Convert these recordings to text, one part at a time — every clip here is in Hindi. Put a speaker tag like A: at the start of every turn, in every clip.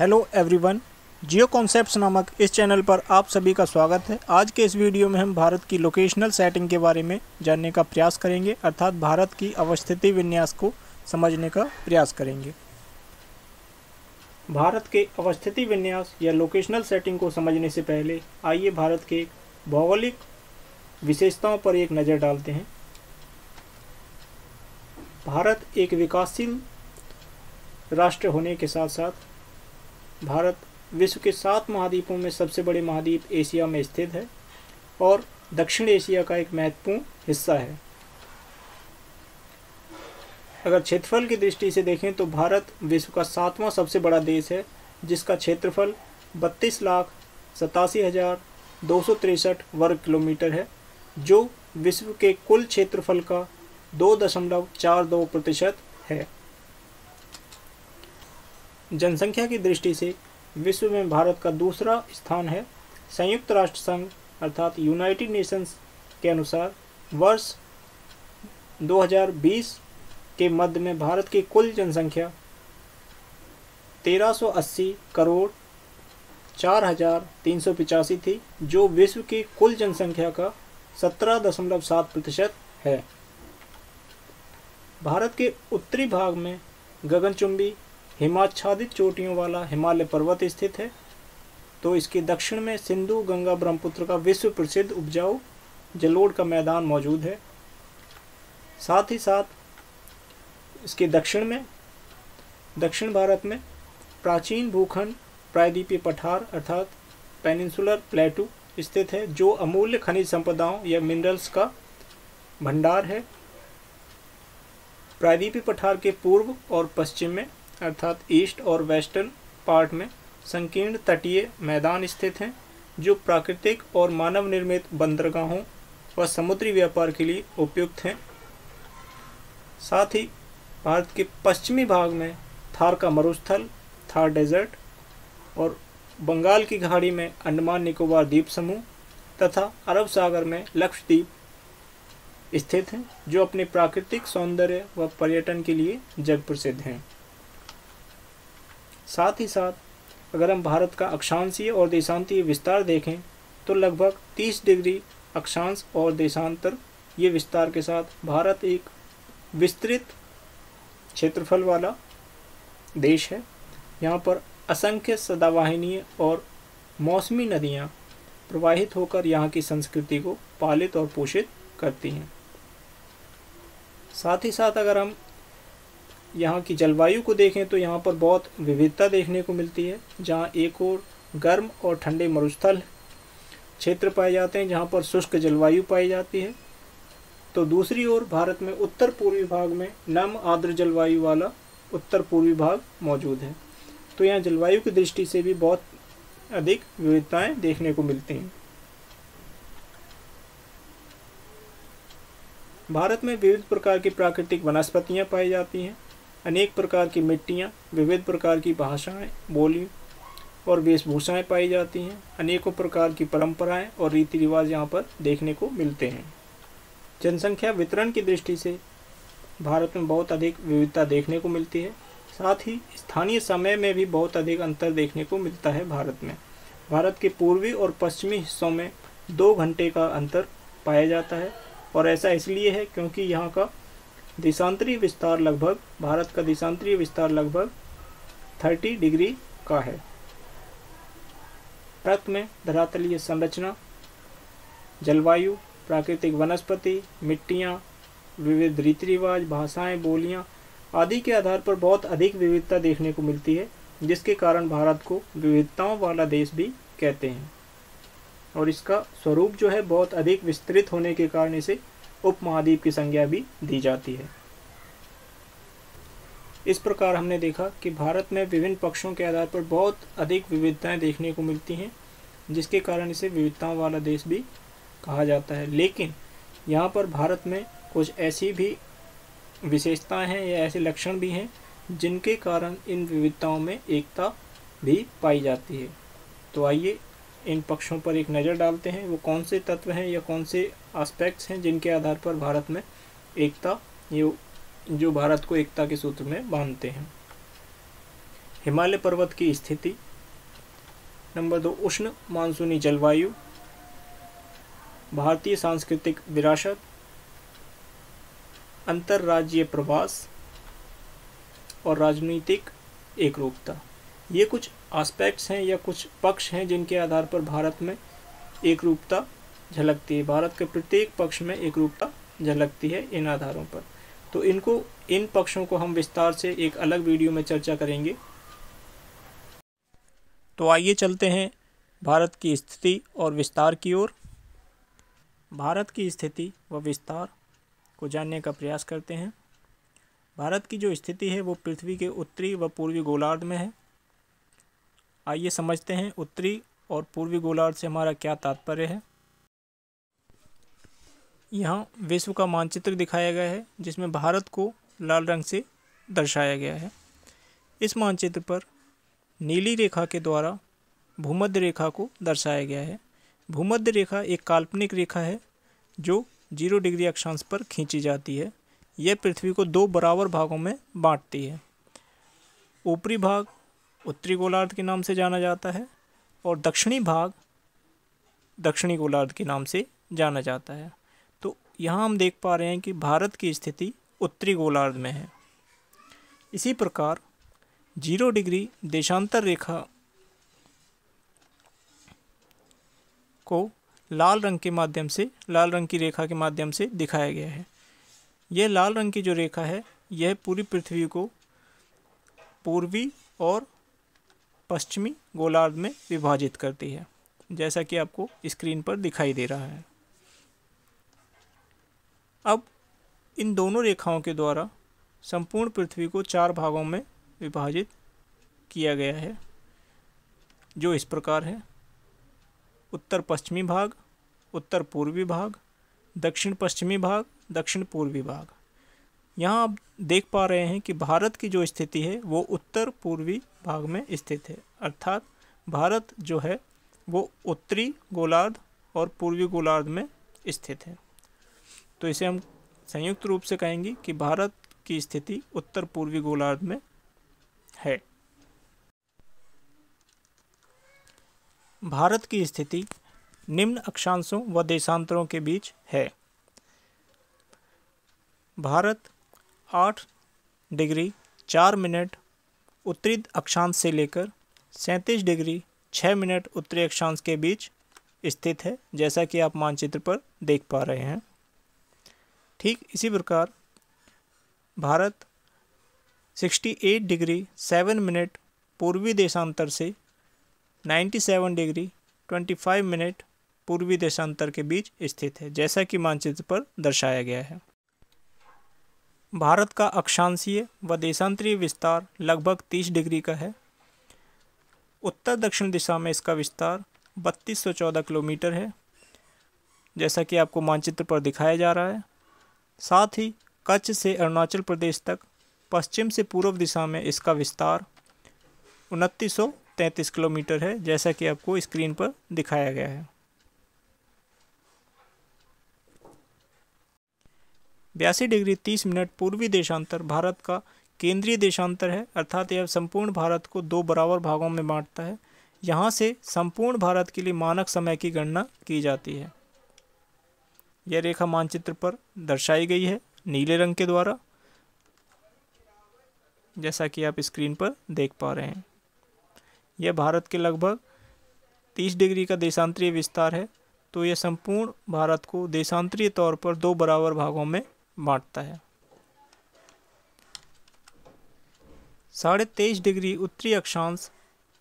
A: हेलो एवरीवन, जियो कॉन्सेप्ट्स नामक इस चैनल पर आप सभी का स्वागत है। आज के इस वीडियो में हम भारत की लोकेशनल सेटिंग के बारे में जानने का प्रयास करेंगे, अर्थात भारत की अवस्थिति विन्यास को समझने का प्रयास करेंगे। भारत के अवस्थिति विन्यास या लोकेशनल सेटिंग को समझने से पहले आइए भारत के भौगोलिक विशेषताओं पर एक नज़र डालते हैं। भारत एक विकासशील राष्ट्र होने के साथ साथ भारत विश्व के सात महाद्वीपों में सबसे बड़े महाद्वीप एशिया में स्थित है और दक्षिण एशिया का एक महत्वपूर्ण हिस्सा है। अगर क्षेत्रफल की दृष्टि से देखें तो भारत विश्व का सातवां सबसे बड़ा देश है, जिसका क्षेत्रफल बत्तीस लाख सतासी हज़ार दो सौ तिरसठ वर्ग किलोमीटर है, जो विश्व के कुल क्षेत्रफल का दो दशमलव चार दो प्रतिशत है। जनसंख्या की दृष्टि से विश्व में भारत का दूसरा स्थान है। संयुक्त राष्ट्र संघ, अर्थात यूनाइटेड नेशंस के अनुसार, वर्ष 2020 के मध्य में भारत की कुल जनसंख्या 1380 करोड़ चार हज़ार तीन सौ पिचासी थी, जो विश्व की कुल जनसंख्या का सत्रह दशमलव सात प्रतिशत है। भारत के उत्तरी भाग में गगनचुंबी हिमाच्छादित चोटियों वाला हिमालय पर्वत स्थित है। तो इसके दक्षिण में सिंधु गंगा ब्रह्मपुत्र का विश्व प्रसिद्ध उपजाऊ जलोड़ का मैदान मौजूद है। साथ ही साथ इसके दक्षिण में, दक्षिण भारत में प्राचीन भूखंड प्रायद्वीपीय पठार अर्थात पेनिनसुलर प्लेटू स्थित है, जो अमूल्य खनिज संपदाओं या मिनरल्स का भंडार है। प्रायद्वीपीय पठार के पूर्व और पश्चिम में अर्थात ईस्ट और वेस्टर्न पार्ट में संकीर्ण तटीय मैदान स्थित हैं, जो प्राकृतिक और मानव निर्मित बंदरगाहों व समुद्री व्यापार के लिए उपयुक्त हैं। साथ ही भारत के पश्चिमी भाग में थार का मरुस्थल, थार डेजर्ट और बंगाल की खाड़ी में अंडमान निकोबार द्वीप समूह तथा अरब सागर में लक्षद्वीप स्थित हैं, जो अपने प्राकृतिक सौंदर्य व पर्यटन के लिए जग प्रसिद्ध हैं। साथ ही साथ अगर हम भारत का अक्षांशीय और देशांतीय विस्तार देखें तो लगभग 30 डिग्री अक्षांश और देशांतर ये विस्तार के साथ भारत एक विस्तृत क्षेत्रफल वाला देश है। यहाँ पर असंख्य सदावाहिनी और मौसमी नदियाँ प्रवाहित होकर यहाँ की संस्कृति को पालित और पोषित करती हैं। साथ ही साथ अगर हम यहाँ की जलवायु को देखें तो यहाँ पर बहुत विविधता देखने को मिलती है, जहाँ एक और गर्म और ठंडे मरुस्थल क्षेत्र पाए जाते हैं, जहाँ पर शुष्क जलवायु पाई जाती है। तो दूसरी ओर भारत में उत्तर पूर्वी भाग में नम आर्द्र जलवायु वाला उत्तर पूर्वी भाग मौजूद है। तो यहाँ जलवायु की दृष्टि से भी बहुत अधिक विविधताएँ देखने को मिलती हैं। भारत में विविध प्रकार की प्राकृतिक वनस्पतियाँ पाई जाती हैं। अनेक प्रकार की मिट्टियाँ, विविध प्रकार की भाषाएँ बोली और वेशभूषाएँ पाई जाती हैं। अनेकों प्रकार की परंपराएँ और रीति रिवाज यहाँ पर देखने को मिलते हैं। जनसंख्या वितरण की दृष्टि से भारत में बहुत अधिक विविधता देखने को मिलती है। साथ ही स्थानीय समय में भी बहुत अधिक अंतर देखने को मिलता है भारत में। भारत के पूर्वी और पश्चिमी हिस्सों में दो घंटे का अंतर पाया जाता है और ऐसा इसलिए है क्योंकि यहाँ का देशांतरीय विस्तार लगभग, भारत का देशांतरीय विस्तार लगभग 30 डिग्री का है। भारत में धरातलीय संरचना, जलवायु, प्राकृतिक वनस्पति, मिट्टियाँ, विविध रीति रिवाज भाषाएँ, बोलियाँ आदि के आधार पर बहुत अधिक विविधता देखने को मिलती है, जिसके कारण भारत को विविधताओं वाला देश भी कहते हैं। और इसका स्वरूप जो है बहुत अधिक विस्तृत होने के कारण इसे उपमहाद्वीप की संज्ञा भी दी जाती है। इस प्रकार हमने देखा कि भारत में विभिन्न पक्षों के आधार पर बहुत अधिक विविधताएँ देखने को मिलती हैं, जिसके कारण इसे विविधताओं वाला देश भी कहा जाता है। लेकिन यहाँ पर भारत में कुछ ऐसी भी विशेषताएँ हैं या ऐसे लक्षण भी हैं, जिनके कारण इन विविधताओं में एकता भी पाई जाती है। तो आइए इन पक्षों पर एक नज़र डालते हैं, वो कौन से तत्व हैं या कौन से आस्पेक्ट्स हैं जिनके आधार पर भारत में एकता, ये जो भारत को एकता के सूत्र में बांधते हैं। हिमालय पर्वत की स्थिति। नंबर दो, उष्ण मानसूनी जलवायु। भारतीय सांस्कृतिक विरासत। अंतर्राज्यीय प्रवास। और राजनीतिक एकरूपता। ये कुछ आस्पेक्ट्स हैं या कुछ पक्ष हैं जिनके आधार पर भारत में एक रूपता झलकती है। भारत के प्रत्येक पक्ष में एक रूपता झलकती है इन आधारों पर। तो इनको, इन पक्षों को हम विस्तार से एक अलग वीडियो में चर्चा करेंगे। तो आइए चलते हैं भारत की स्थिति और विस्तार की ओर। भारत की स्थिति व विस्तार को जानने का प्रयास करते हैं। भारत की जो स्थिति है वो पृथ्वी के उत्तरी व पूर्वी गोलार्ध में है। आइए समझते हैं उत्तरी और पूर्वी गोलार्ध से हमारा क्या तात्पर्य है। यहाँ विश्व का मानचित्र दिखाया गया है, जिसमें भारत को लाल रंग से दर्शाया गया है। इस मानचित्र पर नीली रेखा के द्वारा भूमध्य रेखा को दर्शाया गया है। भूमध्य रेखा एक काल्पनिक रेखा है, जो ज़ीरो डिग्री अक्षांश पर खींची जाती है। यह पृथ्वी को दो बराबर भागों में बांटती है। ऊपरी भाग उत्तरी गोलार्ध के नाम से जाना जाता है और दक्षिणी भाग दक्षिणी गोलार्ध के नाम से जाना जाता है। तो यहाँ हम देख पा रहे हैं कि भारत की स्थिति उत्तरी गोलार्ध में है। इसी प्रकार ज़ीरो डिग्री देशांतर रेखा को लाल रंग के माध्यम से, लाल रंग की रेखा के माध्यम से दिखाया गया है। यह लाल रंग की जो रेखा है, यह पूरी पृथ्वी को पूर्वी और पश्चिमी गोलार्ध में विभाजित करती है, जैसा कि आपको स्क्रीन पर दिखाई दे रहा है। अब इन दोनों रेखाओं के द्वारा संपूर्ण पृथ्वी को चार भागों में विभाजित किया गया है, जो इस प्रकार है। उत्तर पश्चिमी भाग उत्तर पूर्वी भाग दक्षिण पश्चिमी भाग दक्षिण पूर्वी भाग। यहाँ आप देख पा रहे हैं कि भारत की जो स्थिति है, वो उत्तर पूर्वी भाग में स्थित है। अर्थात भारत जो है, वो उत्तरी गोलार्ध और पूर्वी गोलार्ध में स्थित है। तो इसे हम संयुक्त रूप से कहेंगे कि भारत की स्थिति उत्तर पूर्वी गोलार्ध में है। भारत की स्थिति निम्न अक्षांशों व देशांतरों के बीच है। भारत आठ डिग्री चार मिनट उत्तरी अक्षांश से लेकर सैंतीस डिग्री छः मिनट उत्तरी अक्षांश के बीच स्थित है, जैसा कि आप मानचित्र पर देख पा रहे हैं। ठीक इसी प्रकार भारत 68 डिग्री सेवन मिनट पूर्वी देशांतर से 97 डिग्री 25 मिनट पूर्वी देशांतर के बीच स्थित है, जैसा कि मानचित्र पर दर्शाया गया है। भारत का अक्षांशीय व देशांतरीय विस्तार लगभग 30 डिग्री का है। उत्तर दक्षिण दिशा में इसका विस्तार 3214 किलोमीटर है, जैसा कि आपको मानचित्र पर दिखाया जा रहा है। साथ ही कच्छ से अरुणाचल प्रदेश तक पश्चिम से पूर्व दिशा में इसका विस्तार उनतीस किलोमीटर है, जैसा कि आपको स्क्रीन पर दिखाया गया है। बयासी डिग्री तीस मिनट पूर्वी देशांतर, भारत का केंद्रीय देशांतर है, अर्थात यह संपूर्ण भारत को दो बराबर भागों में बांटता है। यहाँ से संपूर्ण भारत के लिए मानक समय की गणना की जाती है। यह रेखा मानचित्र पर दर्शाई गई है, नीले रंग के द्वारा, जैसा कि आप स्क्रीन पर देख पा रहे हैं। यह भारत के लगभग 30 डिग्री का देशांतरीय विस्तार है तो यह संपूर्ण भारत को देशांतरीय तौर पर दो बराबर भागों में बांटता है। साढ़े तेईस डिग्री उत्तरी अक्षांश,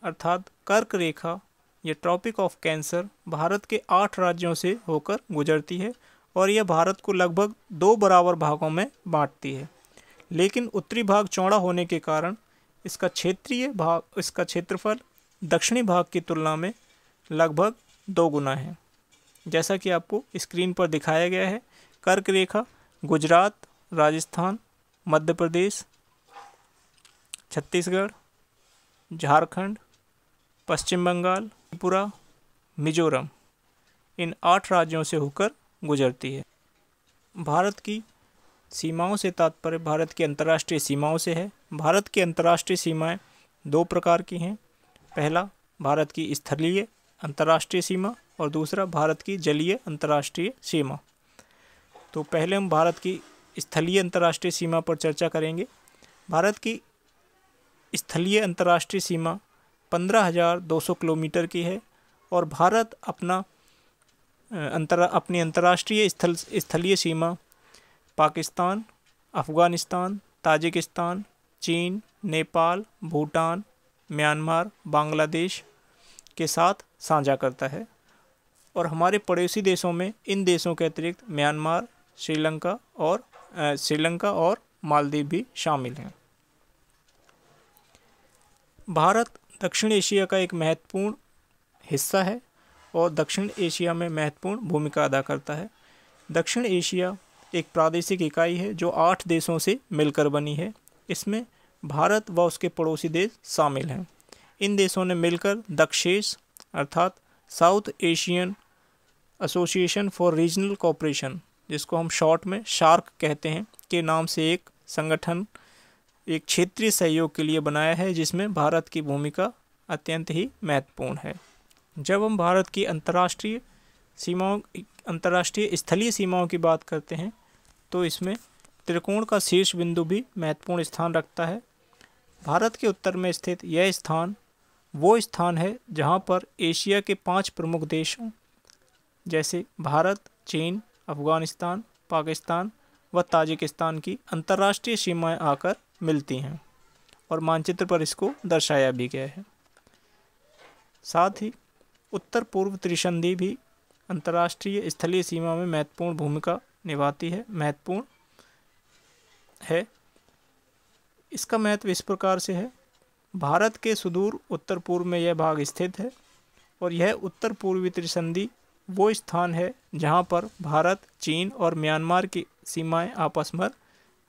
A: अर्थात कर्क रेखा यह ट्रॉपिक ऑफ़ कैंसर, भारत के आठ राज्यों से होकर गुजरती है और यह भारत को लगभग दो बराबर भागों में बांटती है। लेकिन उत्तरी भाग चौड़ा होने के कारण इसका क्षेत्रीय भाग, इसका क्षेत्रफल दक्षिणी भाग की तुलना में लगभग दो गुना है। जैसा कि आपको स्क्रीन पर दिखाया गया है, कर्क रेखा गुजरात, राजस्थान, मध्य प्रदेश, छत्तीसगढ़, झारखंड, पश्चिम बंगाल, त्रिपुरा, मिजोरम। इन आठ राज्यों से होकर गुजरती है। भारत की सीमाओं से तात्पर्य भारत की अंतर्राष्ट्रीय सीमाओं से है। भारत की अंतर्राष्ट्रीय सीमाएँ दो प्रकार की हैं। पहला, भारत की स्थलीय अंतर्राष्ट्रीय सीमा और दूसरा, भारत की जलीय अंतर्राष्ट्रीय सीमा। तो पहले हम भारत की स्थलीय अंतर्राष्ट्रीय सीमा पर चर्चा करेंगे। भारत की स्थलीय अंतर्राष्ट्रीय सीमा पंद्रह हज़ार दो सौ किलोमीटर की है और भारत अपना अंतर, अपनी अंतर्राष्ट्रीय स्थल, स्थलीय सीमा पाकिस्तान, अफ़गानिस्तान, ताजिकिस्तान, चीन, नेपाल, भूटान, म्यांमार, बांग्लादेश के साथ साझा करता है। और हमारे पड़ोसी देशों में इन देशों के अतिरिक्त म्यांमार श्रीलंका और श्रीलंका और मालदीव भी शामिल हैं। भारत दक्षिण एशिया का एक महत्वपूर्ण हिस्सा है और दक्षिण एशिया में महत्वपूर्ण भूमिका अदा करता है। दक्षिण एशिया एक प्रादेशिक इकाई है जो आठ देशों से मिलकर बनी है। इसमें भारत व उसके पड़ोसी देश शामिल हैं। इन देशों ने मिलकर दक्षेश अर्थात South Asian Association for Regional Cooperation जिसको हम शॉर्ट में शार्क कहते हैं, के नाम से एक संगठन, एक क्षेत्रीय सहयोग के लिए बनाया है, जिसमें भारत की भूमिका अत्यंत ही महत्वपूर्ण है। जब हम भारत की अंतर्राष्ट्रीय सीमाओं, अंतर्राष्ट्रीय स्थलीय सीमाओं की बात करते हैं तो इसमें त्रिकोण का शीर्ष बिंदु भी महत्वपूर्ण स्थान रखता है। भारत के उत्तर में स्थित यह स्थान, वो स्थान है जहाँ पर एशिया के पाँच प्रमुख देशों जैसे भारत, चीन अफ़गानिस्तान, पाकिस्तान व ताजिकिस्तान की अंतर्राष्ट्रीय सीमाएँ आकर मिलती हैं और मानचित्र पर इसको दर्शाया भी गया है। साथ ही उत्तर पूर्व त्रिसंधि भी अंतर्राष्ट्रीय स्थलीय सीमा में महत्वपूर्ण भूमिका निभाती है, महत्वपूर्ण है। इसका महत्व इस प्रकार से है, भारत के सुदूर उत्तर पूर्व में यह भाग स्थित है और यह उत्तर पूर्वी त्रिसंधि वो स्थान है जहाँ पर भारत, चीन और म्यांमार की सीमाएँ आपस में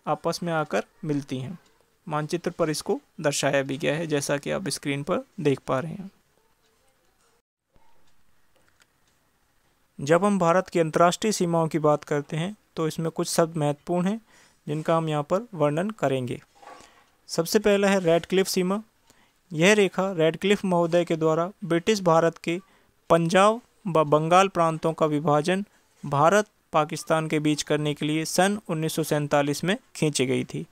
A: आपस में आकर मिलती हैं। मानचित्र पर इसको दर्शाया भी गया है, जैसा कि आप स्क्रीन पर देख पा रहे हैं। जब हम भारत की अंतर्राष्ट्रीय सीमाओं की बात करते हैं तो इसमें कुछ शब्द महत्वपूर्ण हैं, जिनका हम यहाँ पर वर्णन करेंगे। सबसे पहला है रेड क्लिफ सीमा। यह रेखा रेड क्लिफ महोदय के द्वारा ब्रिटिश भारत के पंजाब व बंगाल प्रांतों का विभाजन भारत पाकिस्तान के बीच करने के लिए सन उन्नीस सौ सैंतालीस में खींची गई थी।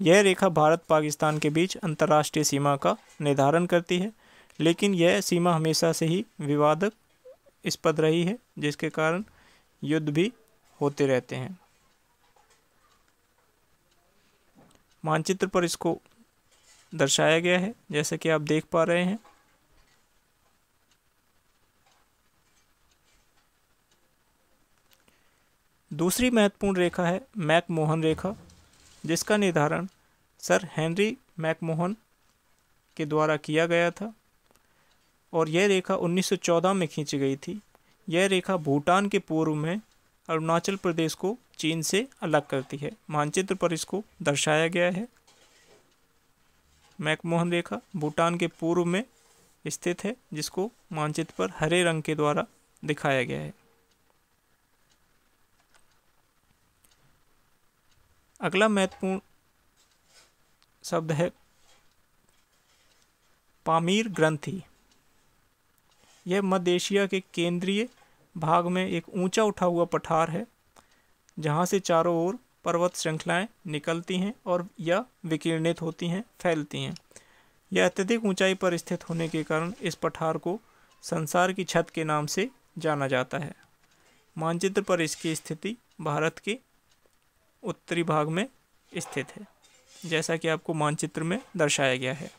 A: यह रेखा भारत पाकिस्तान के बीच अंतर्राष्ट्रीय सीमा का निर्धारण करती है, लेकिन यह सीमा हमेशा से ही विवादक पद रही है, जिसके कारण युद्ध भी होते रहते हैं। मानचित्र पर इसको दर्शाया गया है, जैसे कि आप देख पा रहे हैं। दूसरी महत्वपूर्ण रेखा है मैकमोहन रेखा, जिसका निर्धारण सर हेनरी मैकमोहन के द्वारा किया गया था। और यह रेखा 1914 में खींची गई थी। यह रेखा भूटान के पूर्व में अरुणाचल प्रदेश को चीन से अलग करती है। मानचित्र पर इसको दर्शाया गया है। मैकमोहन रेखा भूटान के पूर्व में स्थित है, जिसको मानचित्र पर हरे रंग के द्वारा दिखाया गया है। अगला महत्वपूर्ण शब्द है पामीर ग्रंथि। यह मध्य एशिया के केंद्रीय भाग में एक ऊँचा उठा हुआ पठार है, जहाँ से चारों ओर पर्वत श्रृंखलाएँ निकलती हैं और या विकिरणित होती हैं, फैलती हैं। यह अत्यधिक ऊंचाई पर स्थित होने के कारण इस पठार को संसार की छत के नाम से जाना जाता है। मानचित्र पर इसकी स्थिति भारत के उत्तरी भाग में स्थित है, जैसा कि आपको मानचित्र में दर्शाया गया है।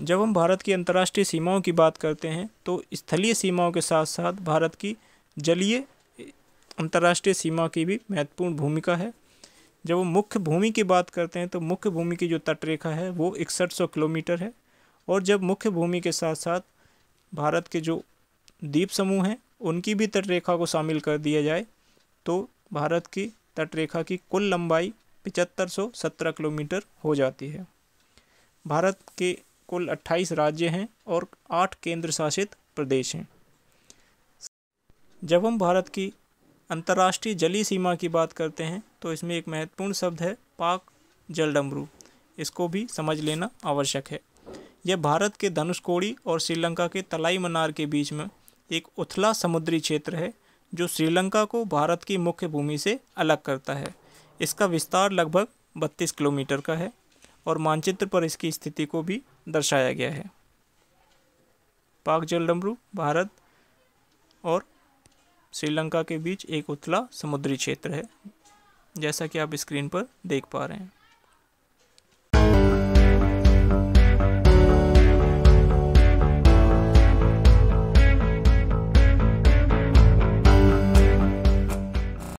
A: जब हम भारत की अंतर्राष्ट्रीय सीमाओं की बात करते हैं तो स्थलीय सीमाओं के साथ साथ भारत की जलीय अंतर्राष्ट्रीय सीमा की भी महत्वपूर्ण भूमिका है। जब हम मुख्य भूमि की बात करते हैं तो मुख्य भूमि की जो तटरेखा है, वो इकसठ सौ किलोमीटर है। और जब मुख्य भूमि के साथ साथ भारत के जो द्वीप समूह हैं उनकी भी तटरेखा को शामिल कर दिया जाए तो भारत की तटरेखा की कुल लंबाई पिचहत्तर सौ सत्रह किलोमीटर हो जाती है। भारत के कुल 28 राज्य हैं और आठ केंद्र शासित प्रदेश हैं। जब हम भारत की अंतर्राष्ट्रीय जलीय सीमा की बात करते हैं तो इसमें एक महत्वपूर्ण शब्द है पाक जलडमरू। इसको भी समझ लेना आवश्यक है। यह भारत के धनुषकोड़ी और श्रीलंका के तलाई मनार के बीच में एक उथला समुद्री क्षेत्र है, जो श्रीलंका को भारत की मुख्य भूमि से अलग करता है। इसका विस्तार लगभग बत्तीस किलोमीटर का है और मानचित्र पर इसकी स्थिति को भी दर्शाया गया है। पाक जलडमरू, भारत और श्रीलंका के बीच एक उथला समुद्री क्षेत्र है, जैसा कि आप स्क्रीन पर देख पा रहे हैं।